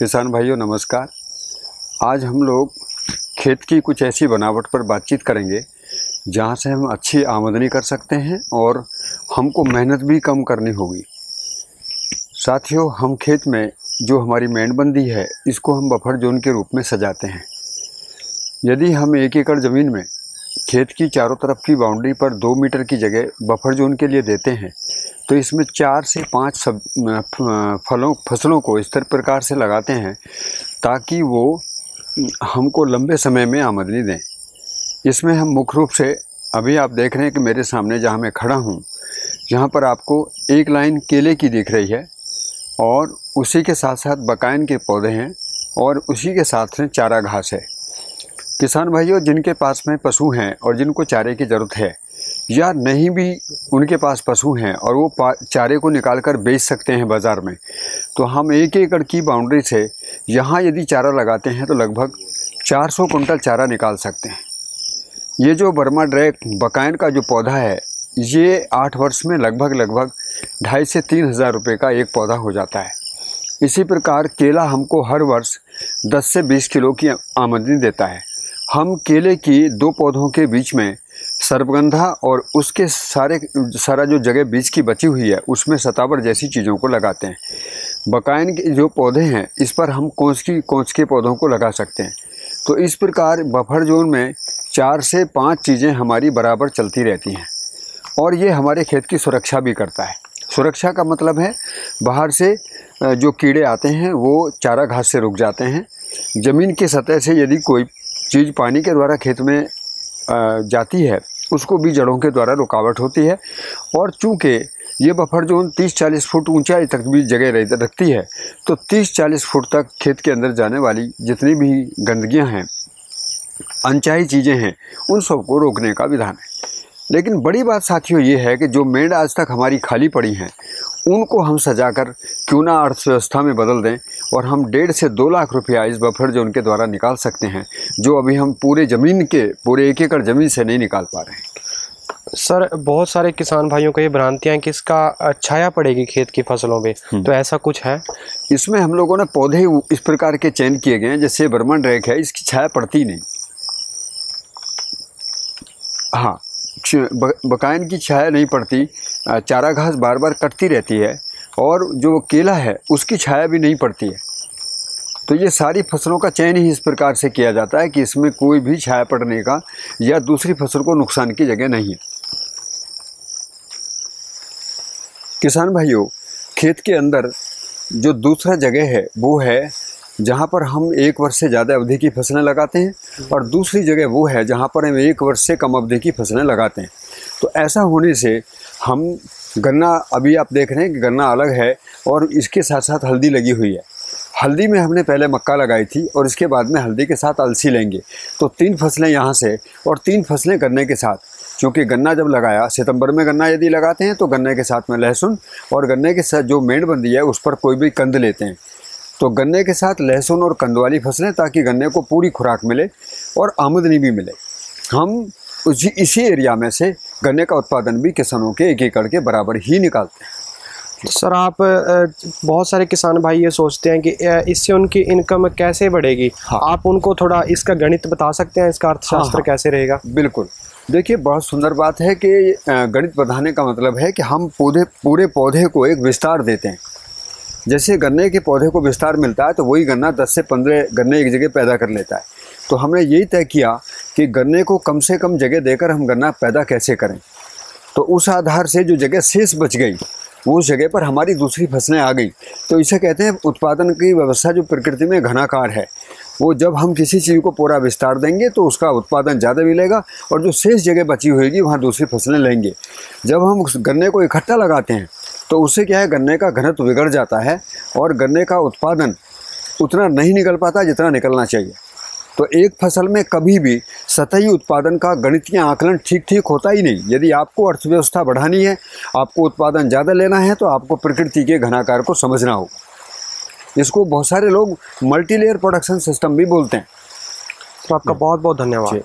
किसान भाइयों, नमस्कार। आज हम लोग खेत की कुछ ऐसी बनावट पर बातचीत करेंगे, जहाँ से हम अच्छी आमदनी कर सकते हैं और हमको मेहनत भी कम करनी होगी। साथियों, हम खेत में जो हमारी मेंढबंदी है, इसको हम बफर जोन के रूप में सजाते हैं। यदि हम एक एकड़ ज़मीन में खेत की चारों तरफ़ की बाउंड्री पर दो मीटर की जगह बफर जोन के लिए देते हैं तो इसमें चार से पाँच सब फलों, फ़सलों को इस तरह प्रकार से लगाते हैं ताकि वो हमको लंबे समय में आमदनी दें। इसमें हम मुख्य रूप से, अभी आप देख रहे हैं कि मेरे सामने जहाँ मैं खड़ा हूँ, यहाँ पर आपको एक लाइन केले की दिख रही है और उसी के साथ साथ बकायन के पौधे हैं और उसी के साथ में चारा घास है। किसान भाइयों, जिनके पास में पशु हैं और जिनको चारे की ज़रूरत है या नहीं भी उनके पास पशु हैं और वो चारे को निकाल कर बेच सकते हैं बाज़ार में तो हम एक एकड़ की बाउंड्री से यहाँ यदि चारा लगाते हैं तो लगभग 400 कुंटल चारा निकाल सकते हैं। ये जो बर्मा ड्रैक बकायन का जो पौधा है, ये आठ वर्ष में लगभग लगभग ढाई से तीन हज़ार रुपये का एक पौधा हो जाता है। इसी प्रकार केला हमको हर वर्ष 10 से 20 किलो की आमदनी देता है। हम केले की दो पौधों के बीच में सर्पगंधा और उसके सारे, सारा जो जगह बीज की बची हुई है, उसमें सतावर जैसी चीज़ों को लगाते हैं। बकायन के जो पौधे हैं, इस पर हम कोंच की कोंच के पौधों को लगा सकते हैं। तो इस प्रकार बफर जोन में चार से पाँच चीज़ें हमारी बराबर चलती रहती हैं। और ये हमारे खेत की सुरक्षा भी करता है। सुरक्षा का मतलब है, बाहर से जो कीड़े आते हैं, वो चारा घास से रुक जाते हैं। ज़मीन की सतह से यदि कोई चीज़ पानी के द्वारा खेत में जाती है उसको भी जड़ों के द्वारा रुकावट होती है और चूँकि ये बफर जोन 30-40 फुट ऊंचाई तक भी जगह रखती है तो 30-40 फुट तक खेत के अंदर जाने वाली जितनी भी गंदगियाँ हैं, अनचाही चीज़ें हैं, उन सबको रोकने का विधान है। लेकिन बड़ी बात साथियों ये है कि जो मेड आज तक हमारी खाली पड़ी हैं उनको हम सजाकर क्यों ना अर्थव्यवस्था में बदल दें और हम डेढ़ से दो लाख रुपया इस बफर जोन के द्वारा निकाल सकते हैं जो अभी हम पूरे ज़मीन के पूरे एक एकड़ ज़मीन से नहीं निकाल पा रहे हैं। सर बहुत सारे किसान भाइयों को ये भ्रांतियाँ कि इसका छाया पड़ेगी खेत की फ़सलों में। हम्म। तो ऐसा कुछ है? इसमें हम लोगों ने पौधे इस प्रकार के चयन किए गए हैं जैसे बर्मन रेख है इसकी छाया पड़ती नहीं। हाँ बकायन की छाया नहीं पड़ती चारा घास बार बार कटती रहती है और जो केला है, उसकी छाया भी नहीं पड़ती है। तो ये सारी फ़सलों का चयन ही इस प्रकार से किया जाता है कि इसमें कोई भी छाया पड़ने का या दूसरी फ़सल को नुकसान की जगह नहीं है। किसान भाइयों, खेत के अंदर जो दूसरा जगह है, वो है जहाँ पर हम एक वर्ष से ज़्यादा अवधि की फ़सलें लगाते हैं और दूसरी जगह वो है जहाँ पर हम एक वर्ष से कम अवधि की फ़सलें लगाते हैं। तो ऐसा होने से हम गन्ना, अभी आप देख रहे हैं कि गन्ना अलग है और इसके साथ साथ हल्दी लगी हुई है। हल्दी में हमने पहले मक्का लगाई थी और इसके बाद में हल्दी के साथ अलसी लेंगे। तो तीन फ़सलें यहाँ से और तीन फ़सलें गन्ने के साथ। क्योंकि गन्ना जब लगाया, सितंबर में गन्ना यदि लगाते हैं तो गन्ने के साथ में लहसुन और गन्ने के साथ जो मेड़बंदी है उस पर कोई भी कंद लेते हैं। तो गन्ने के साथ लहसुन और कंद वाली फ़सलें ताकि गन्ने को पूरी खुराक मिले और आमदनी भी मिले। हम उसी, इसी एरिया में से गन्ने का उत्पादन भी किसानों के एक एकड़ के बराबर ही निकालते हैं। तो सर आप बहुत सारे किसान भाई ये सोचते हैं कि इससे उनकी इनकम कैसे बढ़ेगी? हाँ। आप उनको थोड़ा इसका गणित बता सकते हैं? इसका अर्थशास्त्र हाँ, हाँ। कैसे रहेगा? बिल्कुल। देखिए बहुत सुंदर बात है कि गणित बढ़ाने का मतलब है कि हम पौधे पूरे पौधे को एक विस्तार देते हैं। जैसे गन्ने के पौधे को विस्तार मिलता है तो वही गन्ना 10 से 15 गन्ने एक जगह पैदा कर लेता है। तो हमने यही तय किया कि गन्ने को कम से कम जगह देकर हम गन्ना पैदा कैसे करें। तो उस आधार से जो जगह शेष बच गई उस जगह पर हमारी दूसरी फ़सलें आ गई। तो इसे कहते हैं उत्पादन की व्यवस्था जो प्रकृति में घनाकार है, वो जब हम किसी चीज़ को पूरा विस्तार देंगे तो उसका उत्पादन ज़्यादा मिलेगा और जो शेष जगह बची होगी वहाँ दूसरी फ़सलें लेंगे। जब हम गन्ने को इकट्ठा लगाते हैं तो उससे क्या है, गन्ने का घनत्व बिगड़ जाता है और गन्ने का उत्पादन उतना नहीं निकल पाता जितना निकलना चाहिए। तो एक फ़सल में कभी भी सतही उत्पादन का गणितीय आकलन ठीक ठीक होता ही नहीं। यदि आपको अर्थव्यवस्था बढ़ानी है आपको उत्पादन ज़्यादा लेना है तो आपको प्रकृति के घनाकार को समझना होगा। इसको बहुत सारे लोग मल्टीलेयर प्रोडक्शन सिस्टम भी बोलते हैं। तो आपका बहुत बहुत धन्यवाद।